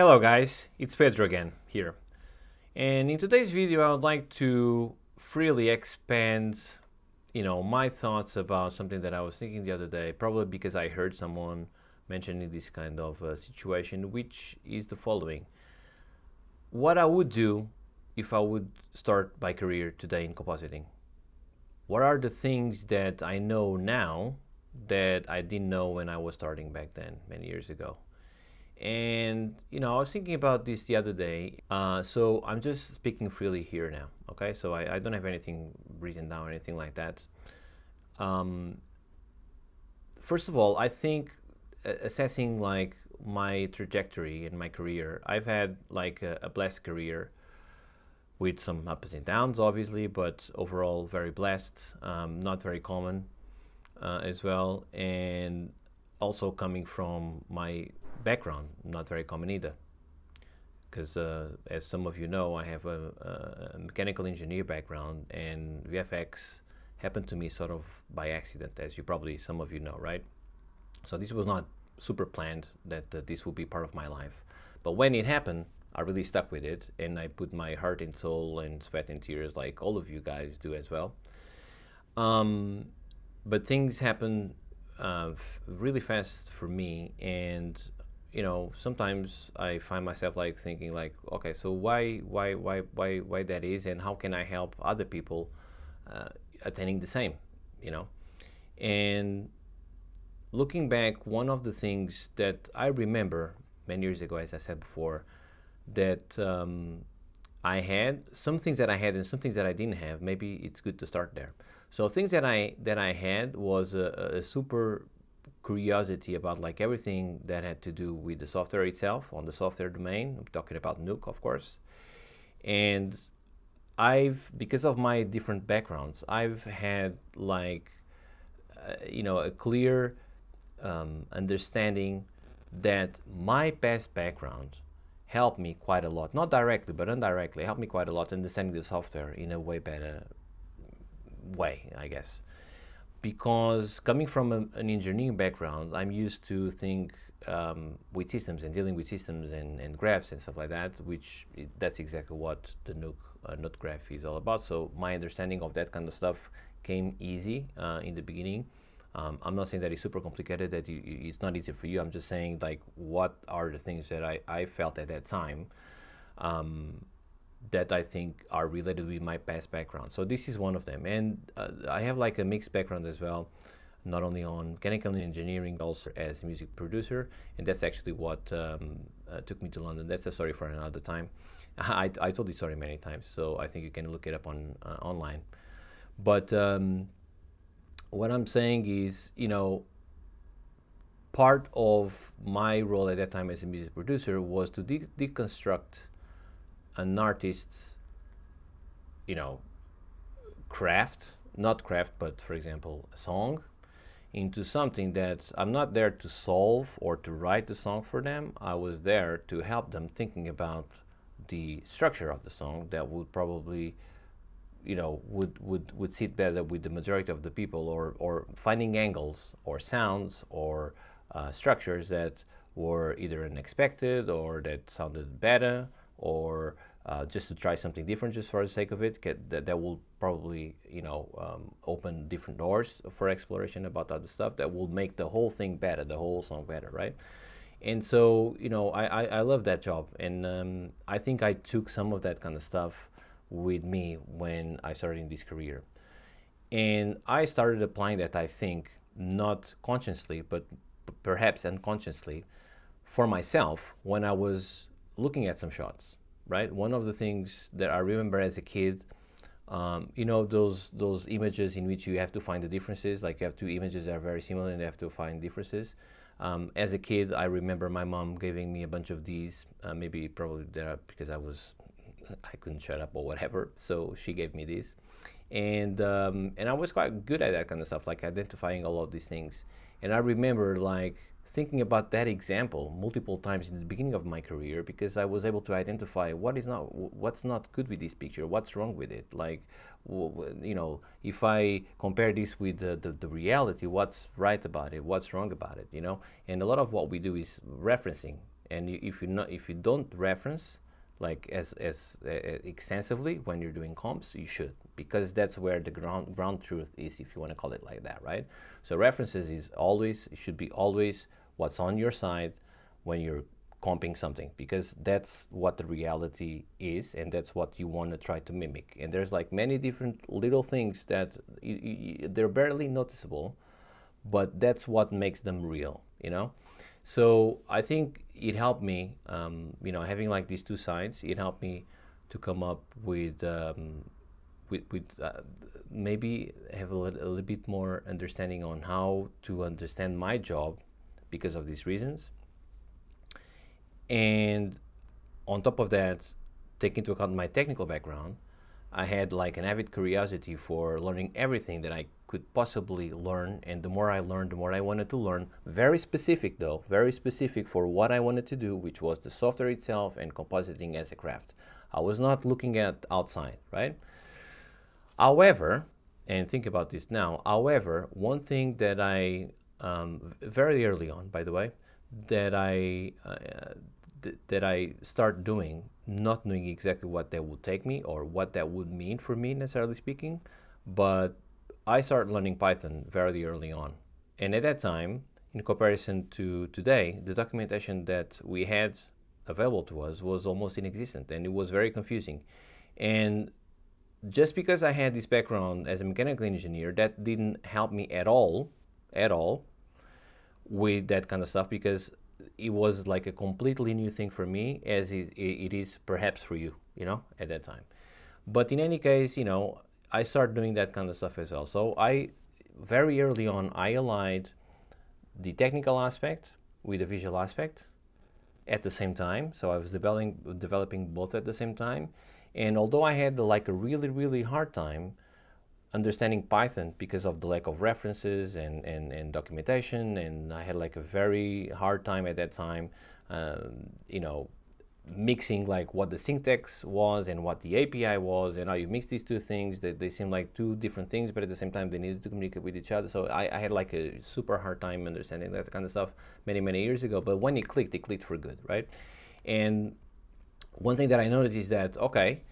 Hello guys, it's Pedro again here. And in today's video I would like to freely expand you know my thoughts about something that I was thinking the other day, probably because I heard someone mentioning this kind of uh, situation, which is the following. What I would do if I would start my career today in compositing. What are the things that I know now that I didn't know when I was starting back then, many years ago? And you know, I was thinking about this the other day. Uh, so I'm just speaking freely here now. Okay, so I, I don't have anything written down or anything like that. Um, first of all, I think assessing like my trajectory in my career, I've had like a, a blessed career with some ups and downs, obviously, but overall very blessed. Um, not very common uh, as well, and also coming from my background, not very common either. Because uh, as some of you know, I have a, a, mechanical engineer background, and VFX happened to me sort of by accident, as you probably some of you know, right? So this was not super planned that uh, this would be part of my life, but when it happened, I really stuck with it, and I put my heart and soul and sweat and tears, like all of you guys do as well. Um, but things happen uh, really fast for me, and you know sometimes i find myself like thinking like okay so why why why why why that is and how can i help other people uh, attaining the same? You know? And looking back one of the things that i remember many years ago as i said before that um, i had some things that i had and some things that i didn't have maybe it's good to start there. So things that i that i had was a, a super curiosity about like everything that had to do with the software itself on the software domain. I'm talking about Nuke, of course. And I've, because of my different backgrounds, I've had like, uh, you know, a clear um, understanding that my past background helped me quite a lot, not directly, but indirectly, helped me quite a lot understanding the software in a way better way, I guess because coming from a, an engineering background, I'm used to think um, with systems and dealing with systems and, and graphs and stuff like that, which it, that's exactly what the Nuke uh, Node graph is all about. So my understanding of that kind of stuff came easy uh, in the beginning. Um, I'm not saying that it's super complicated, that you, it's not easy for you. I'm just saying like what are the things that I, I felt at that time um, that I think are related with my past background. So this is one of them. And uh, I have like a mixed background as well, not only on mechanical engineering, also as a music producer. And that's actually what um, uh, took me to London. That's a story for another time. I, I told this story many times, so I think you can look it up on uh, online. But um, what I'm saying is, you know, part of my role at that time as a music producer was to de deconstruct an artist's, you know, craft, not craft, but for example, a song, into something that I'm not there to solve or to write the song for them. I was there to help them thinking about the structure of the song that would probably you know would would would sit better with the majority of the people or or finding angles or sounds or uh, structures that were either unexpected or that sounded better or uh, just to try something different just for the sake of it that, that will probably you know um, open different doors for exploration about other stuff that will make the whole thing better the whole song better right? And so you know i i, I love that job. And um, i think i took some of that kind of stuff with me when i started in this career. And i started applying that i think not consciously but perhaps unconsciously for myself when i was looking at some shots right? One of the things that I remember as a kid, um, you know, those those images in which you have to find the differences, like you have two images that are very similar and they have to find differences. Um, as a kid, I remember my mom giving me a bunch of these, uh, maybe probably there because I was, I couldn't shut up or whatever, so she gave me these. And, um, and I was quite good at that kind of stuff, like identifying all of these things. And I remember like thinking about that example multiple times in the beginning of my career because I was able to identify what is not what's not good with this picture, what's wrong with it. Like, you know, if I compare this with the, the, the, reality, what's right about it, what's wrong about it, you know? And a lot of what we do is referencing And if you not, if you don't reference like as as uh, extensively when you're doing comps, you should because that's where the ground ground truth is, if you want to call it like that, right? So references is always should be always what's on your side when you're comping something because that's what the reality is and that's what you want to try to mimic. And there's like many different little things that they're barely noticeable but that's what makes them real you know? So i think it helped me um, you know having like these two sides it helped me to come up with um, with, with uh, maybe have a a little bit more understanding on how to understand my job because of these reasons and on top of that, taking into account my technical background, I had like an avid curiosity for learning everything that I could possibly learn. And the more I learned, the more I wanted to learn. Very specific though, very specific for what I wanted to do, which was the software itself and compositing as a craft. I was not looking at outside, right? However, and think about this now, however, one thing that I, um, very early on, by the way, that I uh, th- that I start doing, not knowing exactly what that would take me or what that would mean for me, necessarily speaking, but I started learning Python very early on. And at that time, in comparison to today, the documentation that we had available to us was almost inexistent and it was very confusing. And just because I had this background as a mechanical engineer, that didn't help me at all, at all, with that kind of stuff because it was like a completely new thing for me as it, it is perhaps for you you know at that time. But in any case you know i started doing that kind of stuff as well. So i very early on i aligned the technical aspect with the visual aspect at the same time. So i was developing developing both at the same time. And although i had like a really really hard time understanding Python because of the lack of references and, and, and documentation. And I had like a very hard time at that time, um, you know, mixing like what the syntax was and what the API was. And how you mix these two things that they seem like two different things, but at the same time they needed to communicate with each other. So I, I had like a super hard time understanding that kind of stuff many, many years ago. But when it clicked, it clicked for good, right? And one thing that I noticed is that, okay,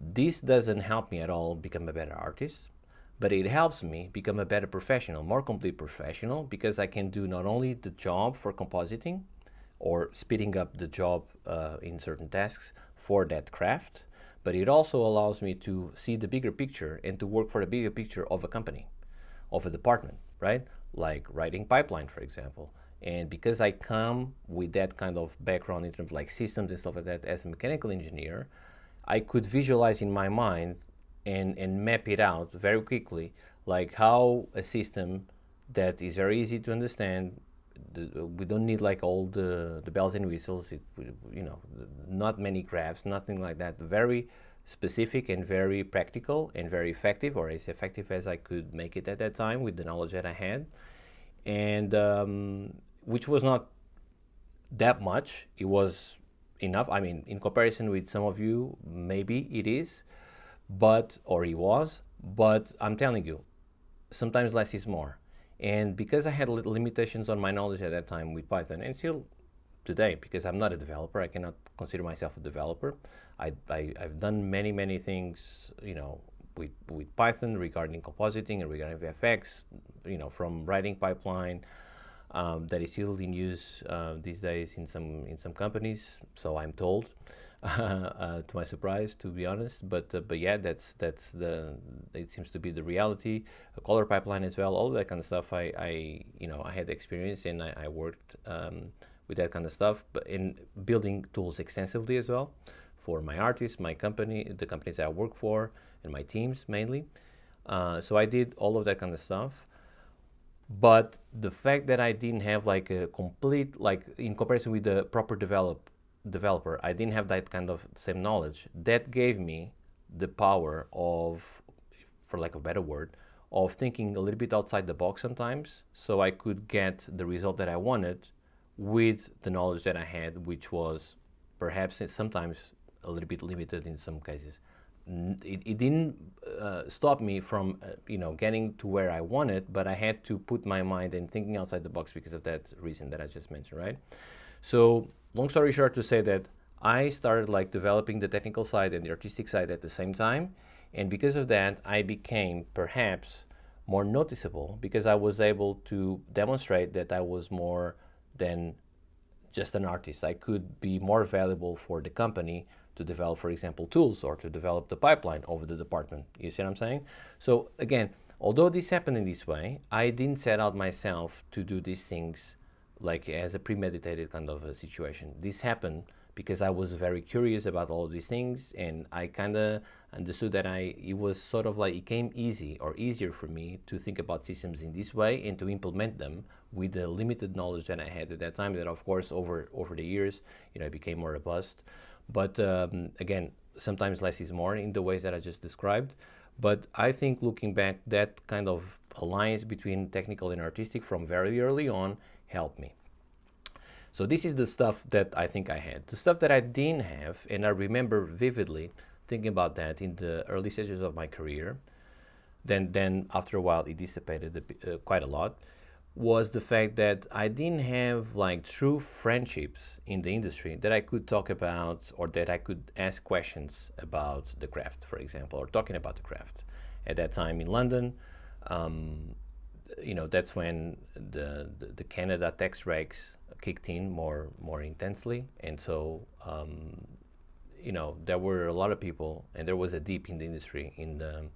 this doesn't help me at all become a better artist but it helps me become a better professional, more complete professional, because I can do not only the job for compositing or speeding up the job uh, in certain tasks for that craft, but it also allows me to see the bigger picture and to work for the bigger picture of a company, of a department, right? Like writing pipeline, for example. And because I come with that kind of background in terms of like systems and stuff like that as a mechanical engineer, I could visualize in my mind and, and map it out very quickly, like how a system that is very easy to understand. The, we don't need like all the, the bells and whistles. It, you know, not many graphs, nothing like that. Very specific and very practical and very effective, or as effective as I could make it at that time with the knowledge that I had, and um, which was not that much. It was enough. I mean, in comparison with some of you, maybe it is, but or he was but i'm telling you sometimes less is more. And because i had little limitations on my knowledge at that time with python and still today because i'm not a developer i cannot consider myself a developer I, I, have done many many things you know with, with python regarding compositing and regarding vfx you know from writing pipeline um, that is still in use uh, these days in some in some companies. So i'm told uh, to my surprise, to be honest. But uh, but yeah, that's that's the it seems to be the reality. A color pipeline as well, all that kind of stuff. I, I you know I had experience and I, I worked um, with that kind of stuff, but in building tools extensively as well for my artists, my company, the companies I work for, and my teams mainly. Uh, so I did all of that kind of stuff but the fact that I didn't have like a complete like in comparison with the proper develop developer, I didn't have that kind of same knowledge. That gave me the power of, for lack of a better word, of thinking a little bit outside the box sometimes so I could get the result that I wanted with the knowledge that I had, which was perhaps sometimes a little bit limited in some cases. It, it didn't uh, stop me from, uh, you know, getting to where I wanted, but I had to put my mind in thinking outside the box because of that reason that I just mentioned, right? So long story short, to say that I started like developing the technical side and the artistic side at the same time, and because of that, I became perhaps more noticeable because I was able to demonstrate that I was more than just an artist. I could be more valuable for the company to develop, for example, tools or to develop the pipeline over the department. You see what I'm saying? So again, although this happened in this way, I didn't set out myself to do these things like as a premeditated kind of a situation. This happened because I was very curious about all these things and I kind of understood that I it was sort of like it came easy or easier for me to think about systems in this way and to implement them with the limited knowledge that I had at that time that of course over over the years you know I became more robust but um, again sometimes less is more in the ways that I just described but I think looking back that kind of alliance between technical and artistic from very early on helped me so this is the stuff that I think I had. The stuff that I didn't have, and I remember vividly thinking about that in the early stages of my career, then, then after a while it dissipated uh, quite a lot, was the fact that I didn't have like true friendships in the industry that I could talk about or that I could ask questions about the craft, for example, or talking about the craft. At that time in London, um, you know, that's when the, the, the Canada tax regs kicked in more more intensely, and so um, you know there were a lot of people, and there was a deep in the industry in um,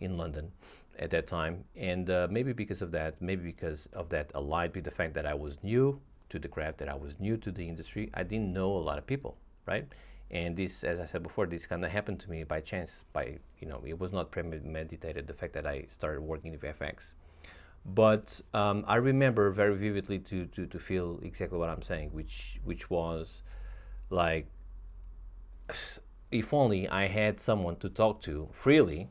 in London at that time, and uh, maybe because of that, maybe because of that allied with the fact that I was new to the craft, that I was new to the industry, I didn't know a lot of people, right? And this, as I said before, this kind of happened to me by chance. By you know, it was not premeditated. The fact that I started working with FX. But um, I remember very vividly to, to, to feel exactly what I'm saying, which which was like, if only I had someone to talk to freely,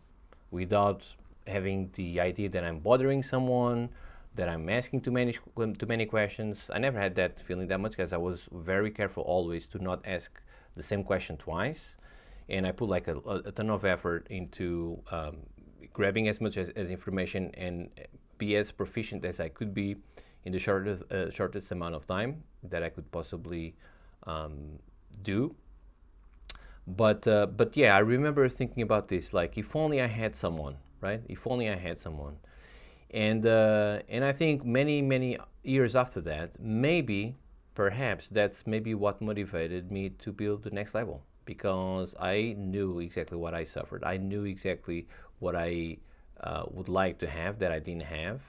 without having the idea that I'm bothering someone, that I'm asking too many too many questions. I never had that feeling that much because I was very careful always to not ask the same question twice, and I put like a, a ton of effort into um, grabbing as much as, as information and be as proficient as I could be in the shortest, uh, shortest amount of time that I could possibly um, do. But uh, but yeah, I remember thinking about this like if only I had someone, right? If only I had someone, and uh, and I think many many years after that, maybe perhaps that's maybe what motivated me to build the next level because I knew exactly what I suffered. I knew exactly what I uh, would like to have that I didn't have.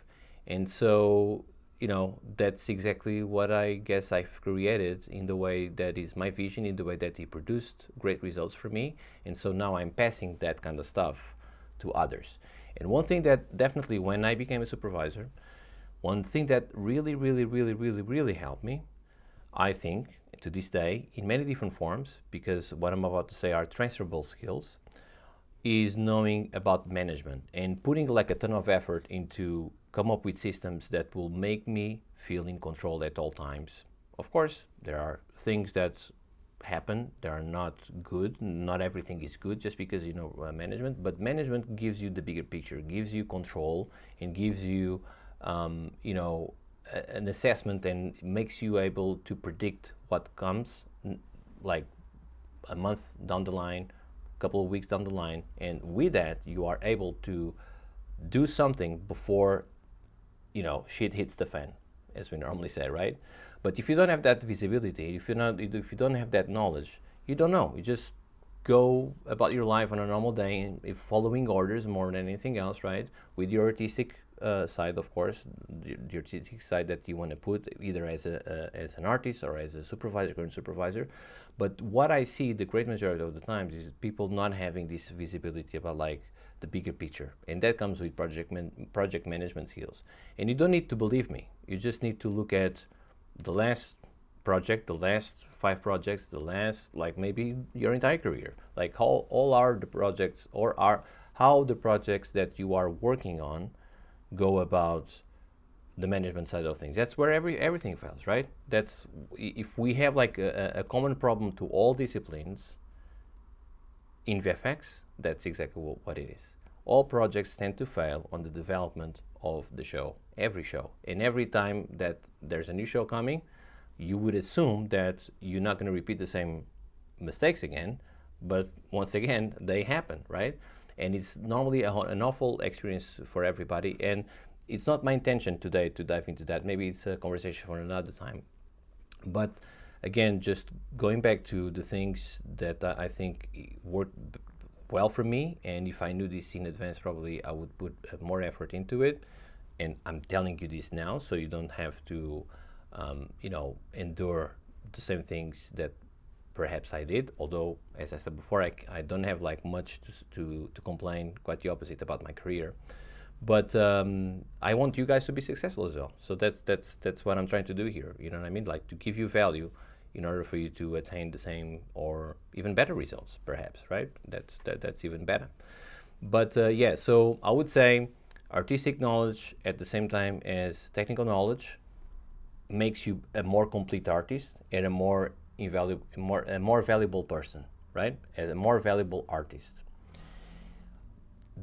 And so, you know, that's exactly what I guess I've created in the way that is my vision, in the way that he produced great results for me. And so now I'm passing that kind of stuff to others. And one thing that definitely, when I became a supervisor, one thing that really, really, really, really, really helped me, I think, to this day, in many different forms, because what I'm about to say are transferable skills, is knowing about management and putting like a ton of effort into come up with systems that will make me feel in control at all times. Of course, there are things that happen that are not good. Not everything is good just because you know uh, management, but management gives you the bigger picture, gives you control, and gives you um, you know a, an assessment and makes you able to predict what comes like a month down the line couple of weeks down the line. And with that, you are able to do something before, you know, shit hits the fan, as we normally say, right? But if you don't have that visibility, if you not, if you don't have that knowledge, you don't know. You just go about your life on a normal day and following orders more than anything else, right? With your artistic uh, side, of course, the, the, artistic side that you want to put either as a uh, as an artist or as a supervisor, current supervisor. But what I see the great majority of the times is people not having this visibility about like the bigger picture, and that comes with project man project management skills. And you don't need to believe me; you just need to look at the last project, the last five projects, the last like maybe your entire career, like how all are the projects or are how the projects that you are working on go about the management side of things. That's where every everything fails, right? That's if we have like a, a common problem to all disciplines in VFX, that's exactly what it is. All projects tend to fail on the development of the show, every show. And every time that there's a new show coming, you would assume that you're not going to repeat the same mistakes again. But once again, they happen, right? And it's normally a, an awful experience for everybody. And it's not my intention today to dive into that. Maybe it's a conversation for another time. But again, just going back to the things that I think worked well for me, and if I knew this in advance, probably I would put more effort into it. And I'm telling you this now, so you don't have to, um, you know, endure the same things that perhaps I did. Although, as I said before, I, I don't have like much to, to, to complain. Quite the opposite about my career but um, I want you guys to be successful as well. So that's that's that's what I'm trying to do here. You know what I mean? Like to give you value in order for you to attain the same or even better results, perhaps. Right? That's that, that's even better. But uh, yeah, so I would say artistic knowledge at the same time as technical knowledge makes you a more complete artist and a more more a more valuable person, right? As a more valuable artist.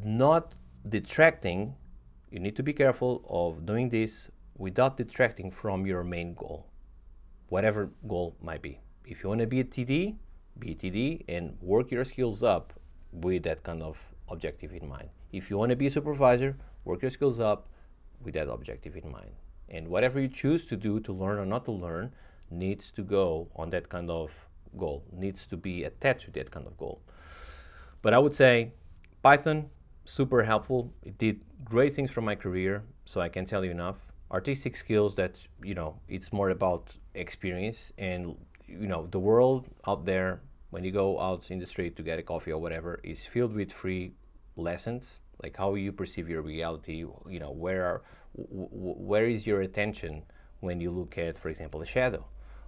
Not detracting, you need to be careful of doing this without detracting from your main goal, whatever goal might be. If you want to be a TD, be a TD and work your skills up with that kind of objective in mind. If you want to be a supervisor, work your skills up with that objective in mind. And whatever you choose to do to learn or not to learn needs to go on that kind of goal, needs to be attached to that kind of goal. But I would say Python, super helpful. It did great things for my career, so I can tell you enough. Artistic skills that, you know, it's more about experience and, you know, the world out there, when you go out in the street to get a coffee or whatever, is filled with free lessons, like how you perceive your reality, you know, where are, where is your attention when you look at, for example, a shadow?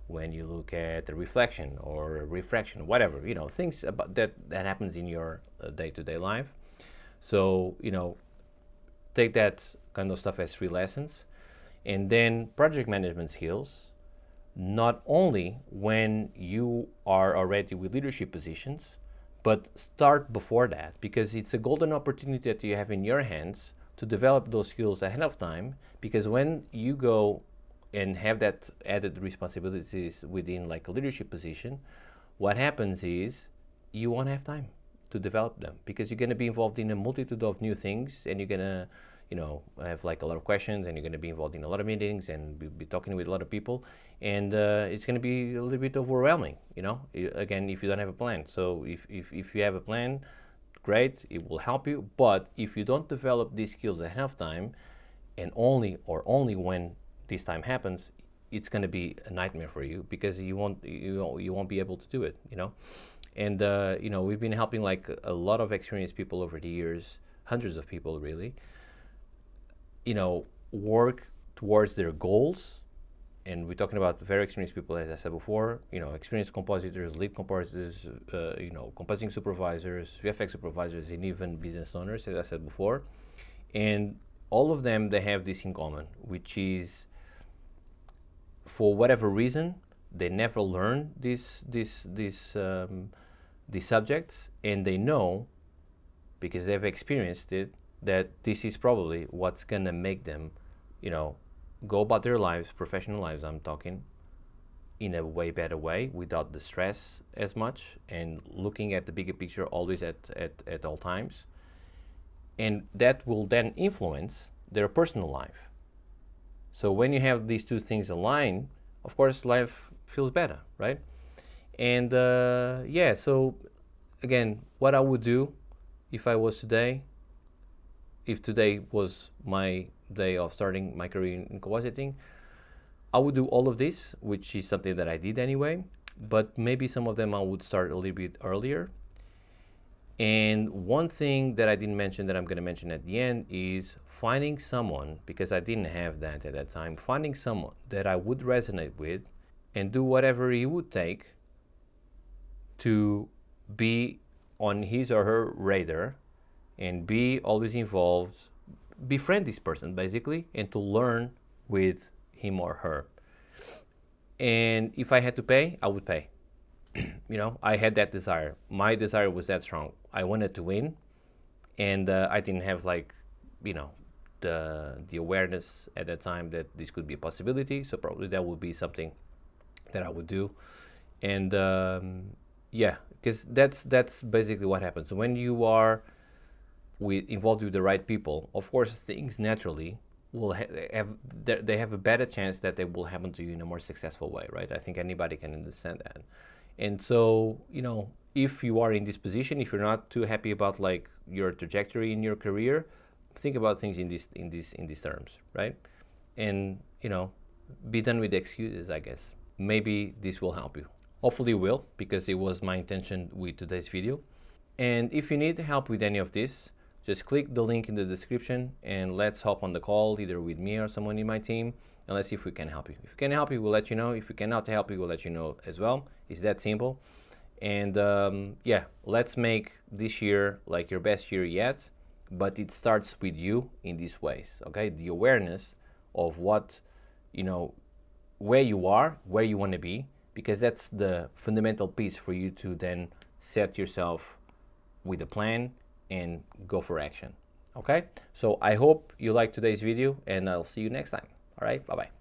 When you look at the reflection or refraction, whatever, you know, things about that, that happens in your uh, day-to-day life. So, you know, take that kind of stuff as free lessons. And then project management skills, not only when you are already with leadership positions, but start before that because it's a golden opportunity that you have in your hands to develop those skills ahead of time. Because when you go and have that added responsibilities within like a leadership position, what happens is you won't have time to develop them because you're going to be involved in a multitude of new things and you're going to you know have like a lot of questions and you're going to be involved in a lot of meetings and be, be talking with a lot of people and uh, it's going to be a little bit overwhelming you know? Again if you don't have a plan. So if, if, if you have a plan great it will help you but if you don't develop these skills ahead of time and only or only when this time happens it's going to be a nightmare for you because you won't you, won't, you won't be able to do it you know? And uh, you know we've been helping like a lot of experienced people over the years hundreds of people really you know work towards their goals. And we're talking about very experienced people as i said before you know experienced compositors lead compositors uh, you know compositing supervisors vfx supervisors and even business owners as i said before. And all of them they have this in common which is for whatever reason they never learn these these these um, these subjects and they know because they've experienced it that this is probably what's gonna make them you know go about their lives professional lives i'm talking in a way better way without the stress as much and looking at the bigger picture always at, at, at all times. And that will then influence their personal life so when you have these two things aligned of course life feels better, right? And uh, yeah, so again, what I would do if I was today, if today was my day of starting my career in compositing, I would do all of this, which is something that I did anyway, but maybe some of them I would start a little bit earlier. And one thing that I didn't mention that I'm going to mention at the end is finding someone, because I didn't have that at that time, finding someone that I would resonate with and do whatever he would take to be on his or her radar and be always involved, befriend this person basically, and to learn with him or her. And if I had to pay, I would pay. you know, I had that desire. My desire was that strong. I wanted to win, and uh, I didn't have like, you know, the the awareness at that time that this could be a possibility. So probably that would be something that I would do, and um, yeah, because that's that's basically what happens when you are with, involved with the right people. Of course, things naturally will ha- have they have a better chance that they will happen to you in a more successful way, right? I think anybody can understand that. And so, you know, if you are in this position, if you're not too happy about like your trajectory in your career, think about things in this in this in these terms, right? And you know, be done with excuses, I guess. Maybe this will help you. Hopefully, it will because it was my intention with today's video. And if you need help with any of this, just click the link in the description and let's hop on the call either with me or someone in my team and let's see if we can help you. If we can help you, we'll let you know. If we cannot help you, we'll let you know as well. It's that simple. And um, yeah, let's make this year like your best year yet. But it starts with you in these ways, okay? The awareness of what, you know, where you are, where you want to be, because that's the fundamental piece for you to then set yourself with a plan and go for action. Okay, so I hope you liked today's video and I'll see you next time. All right, bye bye.